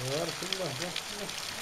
Agora, tudo bom.